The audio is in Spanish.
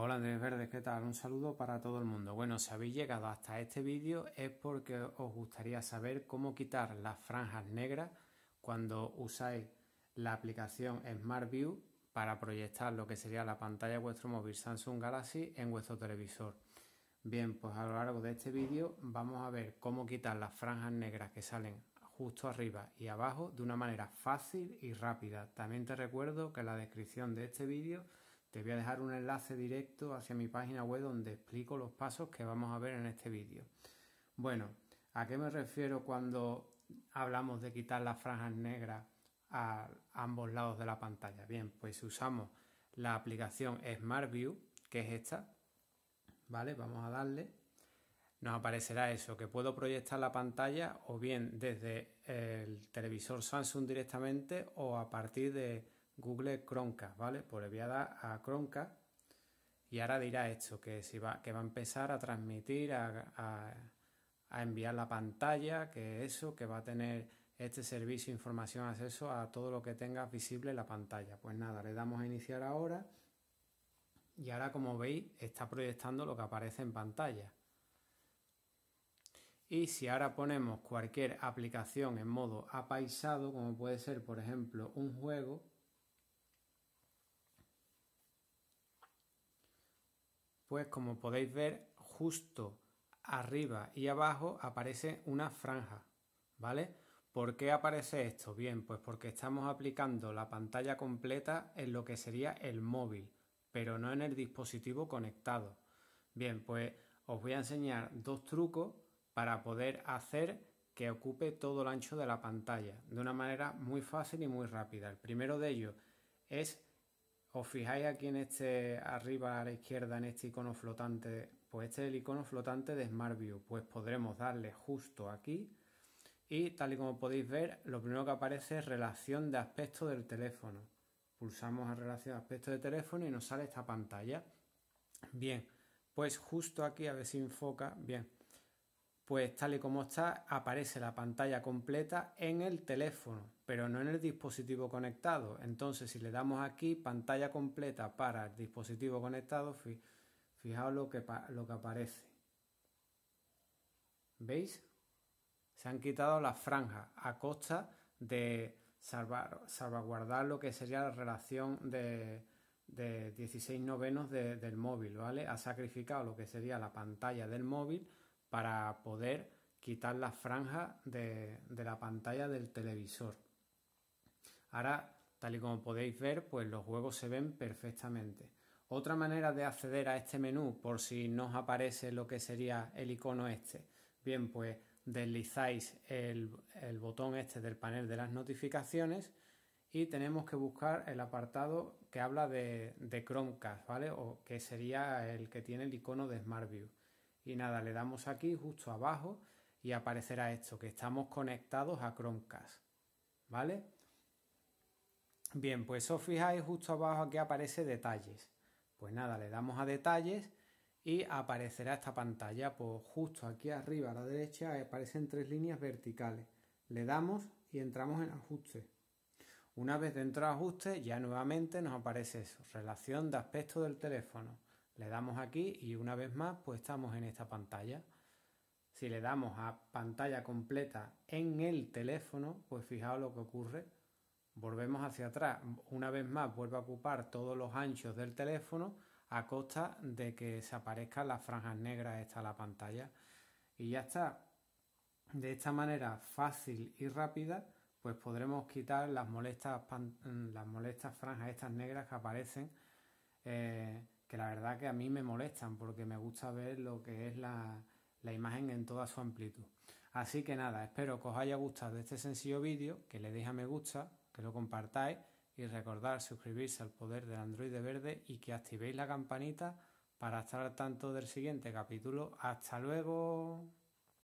Hola Andrés Verdes, ¿qué tal? Un saludo para todo el mundo. Bueno, si habéis llegado hasta este vídeo es porque os gustaría saber cómo quitar las franjas negras cuando usáis la aplicación Smart View para proyectar lo que sería la pantalla de vuestro móvil Samsung Galaxy en vuestro televisor. Bien, pues a lo largo de este vídeo vamos a ver cómo quitar las franjas negras que salen justo arriba y abajo de una manera fácil y rápida. También te recuerdo que en la descripción de este vídeo te voy a dejar un enlace directo hacia mi página web donde explico los pasos que vamos a ver en este vídeo. Bueno, ¿a qué me refiero cuando hablamos de quitar las franjas negras a ambos lados de la pantalla? Bien, pues usamos la aplicación Smart View, que es esta, ¿vale? Vamos a darle. Nos aparecerá eso, que puedo proyectar la pantalla o bien desde el televisor Samsung directamente o a partir de Google Chromecast, ¿vale? Pues le voy a dar a Chromecast y ahora dirá esto, que, va, que va a empezar a transmitir, a, enviar la pantalla, que eso, que va a tener este servicio, información, acceso a todo lo que tenga visible en la pantalla. Pues nada, le damos a iniciar ahora y ahora como veis está proyectando lo que aparece en pantalla. Y si ahora ponemos cualquier aplicación en modo apaisado, como puede ser por ejemplo un juego, pues como podéis ver, justo arriba y abajo aparece una franja, ¿vale? ¿Por qué aparece esto? Bien, pues porque estamos aplicando la pantalla completa en lo que sería el móvil, pero no en el dispositivo conectado. Bien, pues os voy a enseñar dos trucos para poder hacer que ocupe todo el ancho de la pantalla de una manera muy fácil y muy rápida. El primero de ellos es os fijáis aquí en este arriba a la izquierda en este icono flotante, pues este es el icono flotante de Smart View, pues podremos darle justo aquí y tal y como podéis ver, lo primero que aparece es relación de aspecto del teléfono. Pulsamos a relación de aspecto de teléfono y nos sale esta pantalla. Bien, pues justo aquí, a ver si enfoca, bien, pues tal y como está, aparece la pantalla completa en el teléfono, pero no en el dispositivo conectado. Entonces, si le damos aquí pantalla completa para el dispositivo conectado, fijaos lo que, lo que aparece. ¿Veis? Se han quitado las franjas a costa de salvaguardar lo que sería la relación de, 16 novenos del móvil, ¿vale? Ha sacrificado lo que sería la pantalla del móvil para poder quitar la franja de, la pantalla del televisor. Ahora, tal y como podéis ver, pues los juegos se ven perfectamente. Otra manera de acceder a este menú, por si no os aparece lo que sería el icono este, bien, pues deslizáis el, botón este del panel de las notificaciones y tenemos que buscar el apartado que habla de, de Chromecast, ¿vale? O que sería el que tiene el icono de Smart View y nada, le damos aquí justo abajo y aparecerá esto, que estamos conectados a Chromecast, ¿vale? Bien, pues os fijáis justo abajo aquí aparece detalles. Pues nada, le damos a detalles y aparecerá esta pantalla, pues justo aquí arriba a la derecha aparecen tres líneas verticales. Le damos y entramos en ajuste. Una vez dentro de ajuste ya nuevamente nos aparece eso, relación de aspecto del teléfono. Le damos aquí y una vez más pues estamos en esta pantalla. Si le damos a pantalla completa en el teléfono, pues fijaos lo que ocurre. Volvemos hacia atrás. Una vez más vuelve a ocupar todos los anchos del teléfono a costa de que se aparezcan las franjas negras esta la pantalla. Y ya está. De esta manera fácil y rápida, pues podremos quitar las molestas, las molestas franjas estas negras que aparecen eh, que la verdad que a mí me molestan porque me gusta ver lo que es la, imagen en toda su amplitud. Así que nada, espero que os haya gustado este sencillo vídeo, que le deis a me gusta, que lo compartáis y recordar suscribirse al poder del Android verde y que activéis la campanita para estar al tanto del siguiente capítulo. Hasta luego.